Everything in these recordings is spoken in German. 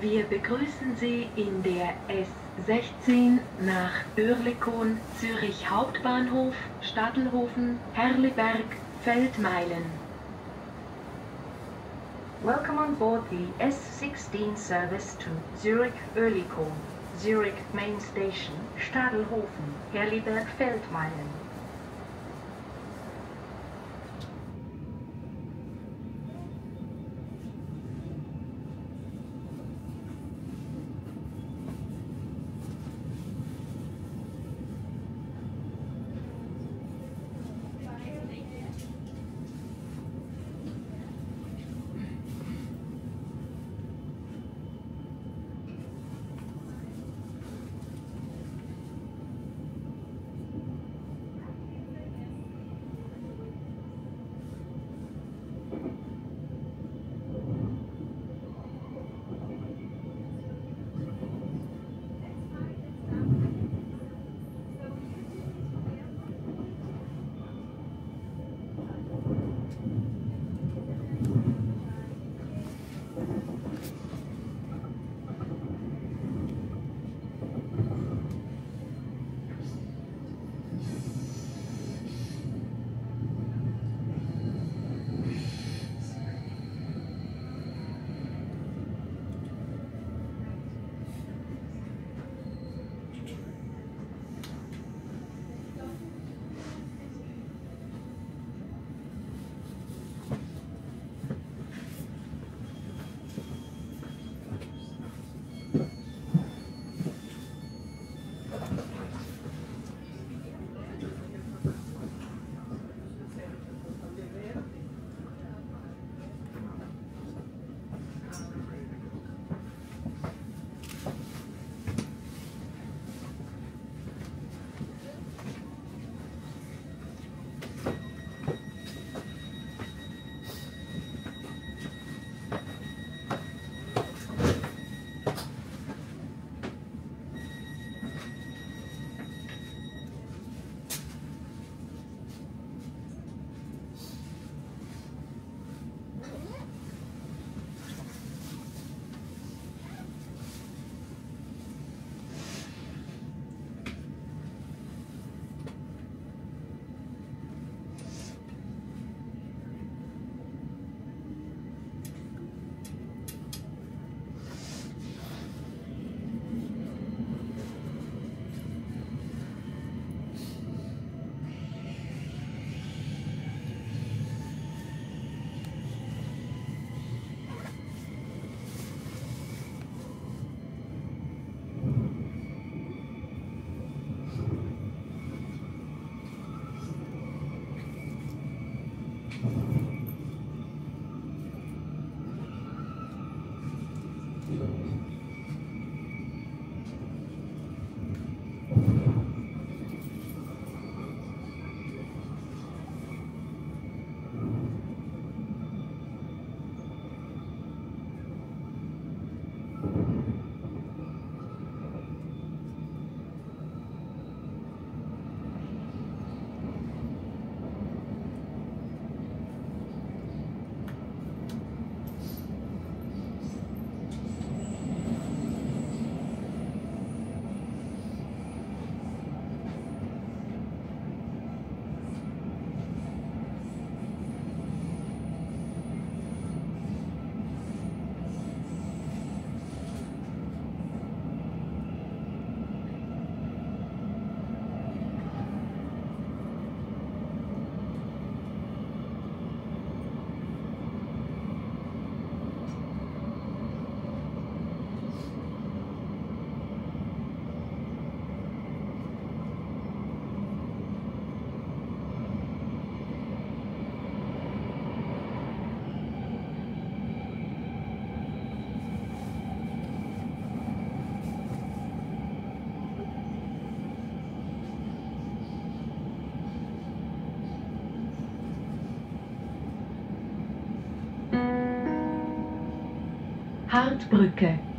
Wir begrüßen Sie in der S16 nach Oerlikon, Zürich Hauptbahnhof, Stadelhofen, Herliberg, Feldmeilen. Welcome on board the S16 service to Zurich Oerlikon, Zurich Main Station, Stadelhofen, Herliberg Feldmeilen. Hartbrücke.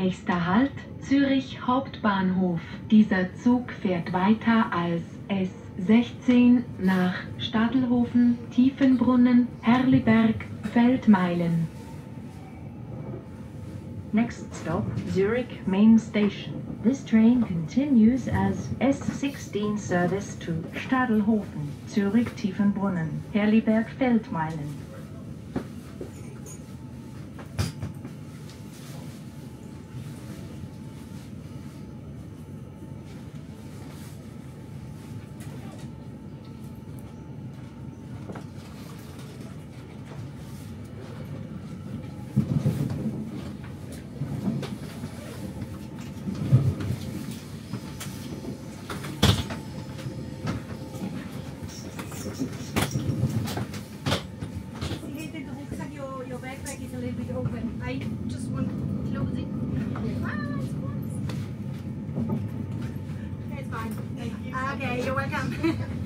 Nächster Halt Zürich Hauptbahnhof. Dieser Zug fährt weiter als S16 nach Stadelhofen, Tiefenbrunnen, Herliberg, Feldmeilen. Next stop, Zurich Main Station. This train continues as S16 service to Stadelhofen, Zurich Tiefenbrunnen, Herliberg Feldmeilen. Okay, you're welcome.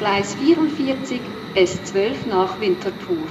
Gleis 44, S12 nach Winterthur.